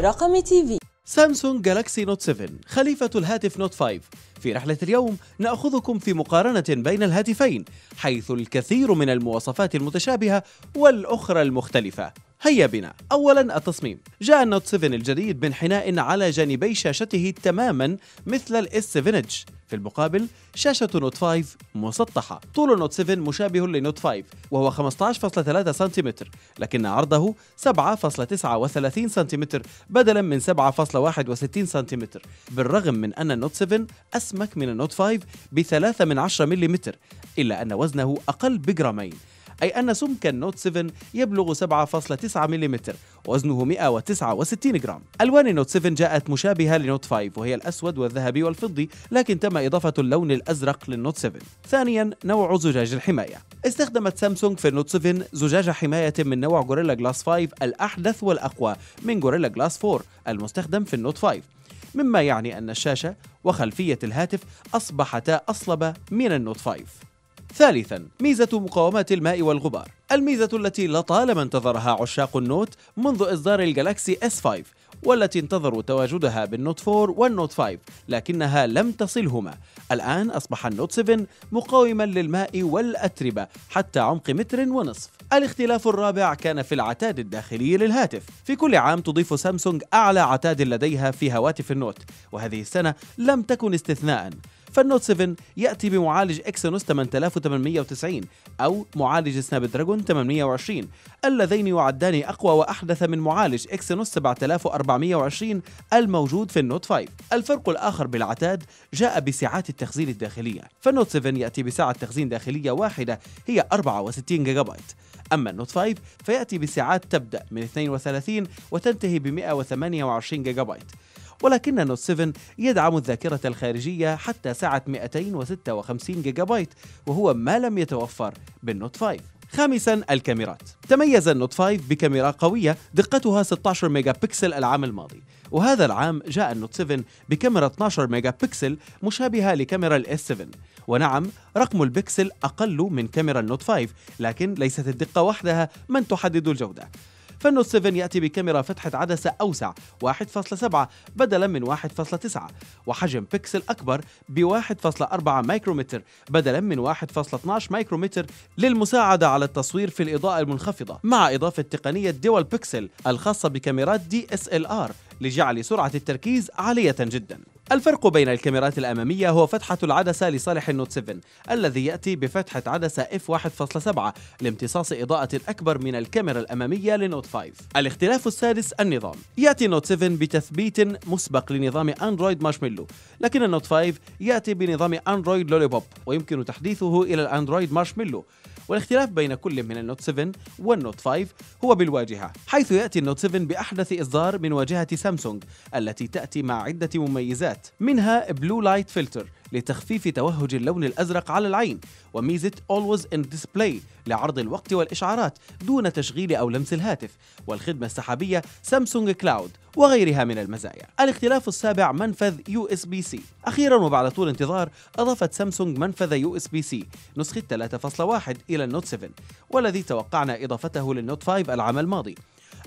رقمي TV. سامسونج جالاكسي نوت 7 خليفة الهاتف نوت 5 في رحلة اليوم نأخذكم في مقارنة بين الهاتفين حيث الكثير من المواصفات المتشابهة والأخرى المختلفة. هيا بنا. اولا التصميم. جاء النوت 7 الجديد بانحناء على جانبي شاشته تماما مثل ال S7 Edge في المقابل شاشة نوت 5 مسطحة. طول النوت 7 مشابه لنوت 5 وهو 15.3 سنتيمتر لكن عرضه 7.39 سنتيمتر بدلا من 7.61 سنتيمتر. بالرغم من أن النوت 7 أسمك من النوت 5 بثلاثة من عشرة ملم إلا أن وزنه أقل بجرامين. أي أن سمك النوت 7 يبلغ 7.9 ملم وزنه 169 جرام. ألوان النوت 7 جاءت مشابهة لنوت 5 وهي الأسود والذهبي والفضي لكن تم إضافة اللون الأزرق للنوت 7 ثانيا نوع زجاج الحماية. استخدمت سامسونج في النوت 7 زجاج حماية من نوع Gorilla Glass 5 الأحدث والأقوى من Gorilla Glass 4 المستخدم في النوت 5 مما يعني أن الشاشة وخلفية الهاتف أصبحتا أصلب من النوت 5 ثالثا ميزة مقاومة الماء والغبار. الميزة التي لطالما انتظرها عشاق النوت منذ إصدار الجالاكسي S5 والتي انتظروا تواجدها بالنوت 4 والنوت 5 لكنها لم تصلهما. الآن أصبح النوت 7 مقاوما للماء والأتربة حتى عمق متر ونصف. الاختلاف الرابع كان في العتاد الداخلي للهاتف. في كل عام تضيف سامسونج أعلى عتاد لديها في هواتف النوت وهذه السنة لم تكن استثناء فالنوت 7 يأتي بمعالج Exynos 8890 أو معالج Snapdragon 820 اللذين يعدان أقوى وأحدث من معالج Exynos 7420 الموجود في النوت 5 الفرق الآخر بالعتاد جاء بسعات التخزين الداخلية. فالنوت 7 يأتي بسعة تخزين داخلية واحدة هي 64 جيجا بايت أما النوت 5 فيأتي بسعات تبدأ من 32 وتنتهي ب 128 جيجا بايت ولكن نوت 7 يدعم الذاكرة الخارجية حتى سعة 256 جيجا بايت وهو ما لم يتوفر بالنوت 5 خامسا الكاميرات. تميز النوت 5 بكاميرا قوية دقتها 16 ميجا بكسل العام الماضي. وهذا العام جاء النوت 7 بكاميرا 12 ميجا بكسل مشابهة لكاميرا ال S7 ونعم رقم البكسل أقل من كاميرا النوت 5 لكن ليست الدقة وحدها من تحدد الجودة. فالنوت 7 يأتي بكاميرا فتحة عدسة أوسع 1.7 بدلا من 1.9 وحجم بكسل أكبر ب 1.4 مايكرومتر بدلا من 1.12 مايكرومتر للمساعدة على التصوير في الإضاءة المنخفضة مع إضافة تقنية Dual Pixel الخاصة بكاميرات R لجعل سرعة التركيز عالية جدا. الفرق بين الكاميرات الأمامية هو فتحة العدسة لصالح النوت 7 الذي يأتي بفتحة عدسة f1.7 لامتصاص إضاءة أكبر من الكاميرا الأمامية لنوت 5 الاختلاف السادس النظام. يأتي النوت 7 بتثبيت مسبق لنظام أندرويد مارشميلو لكن النوت 5 يأتي بنظام أندرويد Lollipop ويمكن تحديثه إلى الأندرويد مارشميلو. والاختلاف بين كل من النوت 7 والنوت 5 هو بالواجهة حيث يأتي النوت 7 بأحدث إصدار من واجهة سامسونج التي تأتي مع عدة مميزات منها Blue Light Filter لتخفيف توهج اللون الأزرق على العين وميزة Always On Display لعرض الوقت والإشعارات دون تشغيل أو لمس الهاتف. والخدمة السحابية Samsung Cloud وغيرها من المزايا. الاختلاف السابع منفذ USB-C أخيرا وبعد طول انتظار أضافت سامسونج منفذ USB-C نسخة 3.1 إلى النوت 7 والذي توقعنا إضافته للنوت 5 العام الماضي.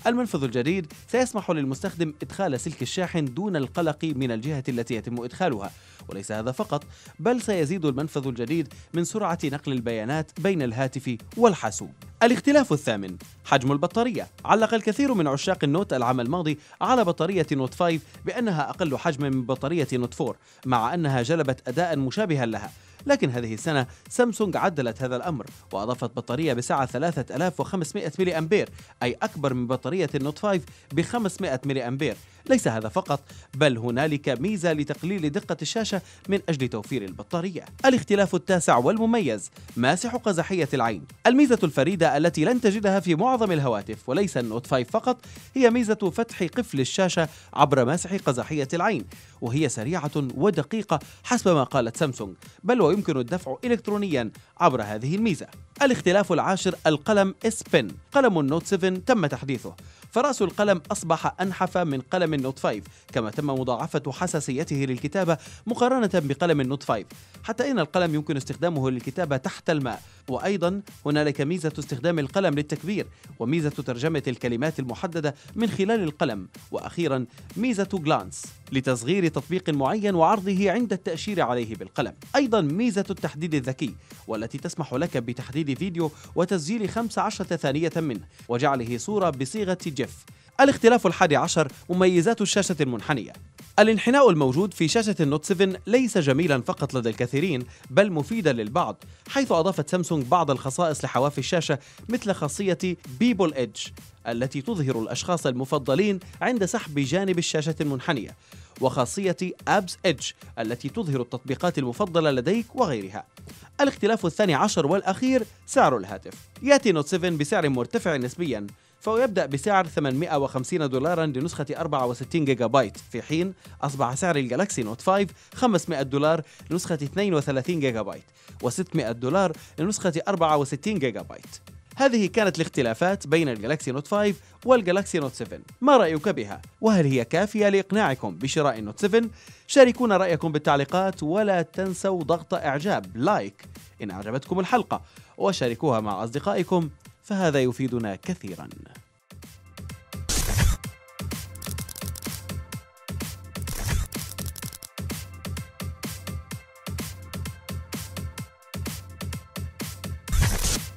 المنفذ الجديد سيسمح للمستخدم إدخال سلك الشاحن دون القلق من الجهة التي يتم إدخالها. وليس هذا فقط بل سيزيد المنفذ الجديد من سرعة نقل البيانات بين الهاتف والحاسوب. الاختلاف الثامن حجم البطارية. علق الكثير من عشاق النوت العام الماضي على بطارية نوت 5 بأنها أقل حجما من بطارية نوت 4 مع أنها جلبت أداء مشابها لها. لكن هذه السنة سامسونج عدلت هذا الأمر وأضافت بطارية بسعة 3500 ملي أمبير أي أكبر من بطارية النوت 5 ب 500 ملي أمبير ليس هذا فقط بل هنالك ميزة لتقليل دقة الشاشة من أجل توفير البطارية. الاختلاف التاسع والمميز ماسح قزحية العين. الميزة الفريدة التي لن تجدها في معظم الهواتف وليس النوت 5 فقط هي ميزة فتح قفل الشاشة عبر ماسح قزحية العين وهي سريعة ودقيقة حسب ما قالت سامسونج. بل ويمكن الدفع إلكترونيا عبر هذه الميزة. الاختلاف العاشر القلم S Pen قلم النوت 7 تم تحديثه. فرأس القلم أصبح أنحف من قلم قلم النوت 5 كما تم مضاعفة حساسيته للكتابة مقارنة بقلم النوت 5 حتى إن القلم يمكن استخدامه للكتابة تحت الماء. وأيضا هنالك ميزة استخدام القلم للتكبير وميزة ترجمة الكلمات المحددة من خلال القلم. وأخيرا ميزة Glance لتصغير تطبيق معين وعرضه عند التأشير عليه بالقلم. أيضا ميزة التحديد الذكي والتي تسمح لك بتحديد فيديو وتسجيل 15 ثانية منه وجعله صورة بصيغة GIF الاختلاف الحادي عشر مميزات الشاشة المنحنية. الانحناء الموجود في شاشة النوت 7 ليس جميلا فقط لدى الكثيرين بل مفيدا للبعض حيث أضافت سامسونج بعض الخصائص لحواف الشاشة مثل خاصية People Edge التي تظهر الأشخاص المفضلين عند سحب جانب الشاشة المنحنية وخاصية Apps Edge التي تظهر التطبيقات المفضلة لديك وغيرها. الاختلاف الثاني عشر والأخير سعر الهاتف. يأتي نوت 7 بسعر مرتفع نسبيا. فهو يبدأ بسعر 850 دولارا لنسخة 64 جيجا بايت. في حين أصبح سعر الجالاكسي نوت 5 500 دولار لنسخة 32 جيجا بايت و600 دولار لنسخة 64 جيجا بايت. هذه كانت الاختلافات بين الجالاكسي نوت 5 والجالاكسي نوت 7 ما رأيك بها؟ وهل هي كافية لإقناعكم بشراء النوت 7؟ شاركونا رأيكم بالتعليقات ولا تنسوا ضغط إعجاب. like إن أعجبتكم الحلقة. وشاركوها مع أصدقائكم. فهذا يفيدنا كثيراً.